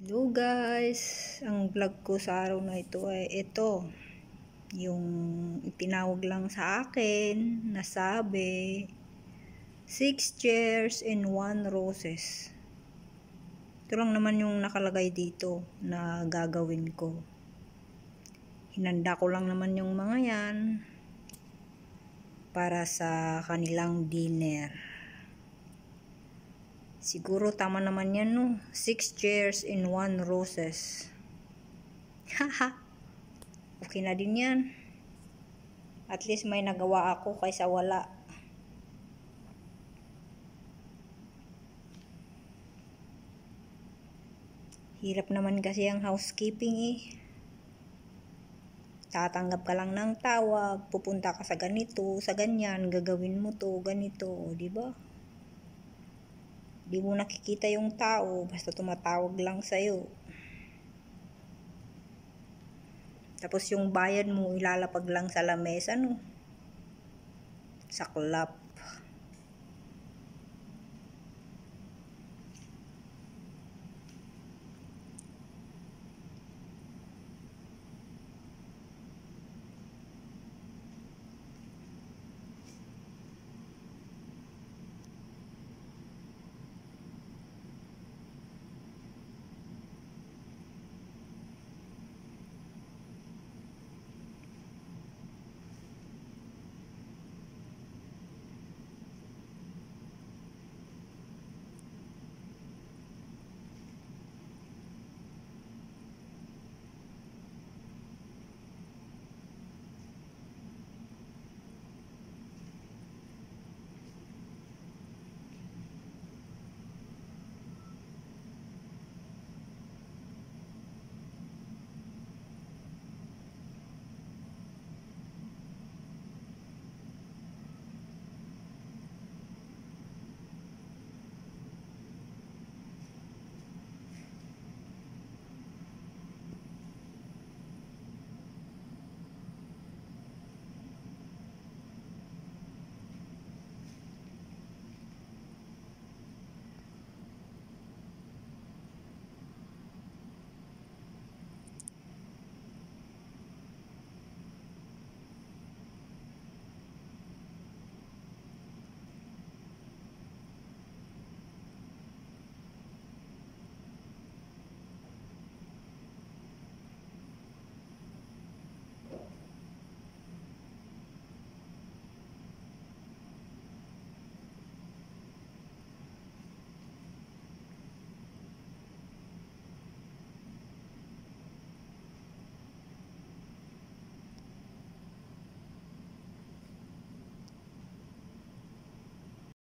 Hello guys! Ang vlog ko sa araw na ito ay ito. Yung itinawag lang sa akin na sabi, six chairs and one roses. Ito lang naman yung nakalagay dito na gagawin ko. Hinanda ko lang naman yung mga yan para sa kanilang dinner. Siguro tama naman yan no. Six chairs in one roses. Haha. okay na din yan. At least may nagawa ako kaysa wala. Hirap naman kasi ang housekeeping eh. Tatanggap ka lang ng tawag, pupunta ka sa ganito, sa ganyan, gagawin mo to, ganito, di ba? Di mo nakikita yung tao, basta tumatawag lang sa'yo. Tapos yung bayad mo, ilalapag lang sa lamesa, no? Saklap.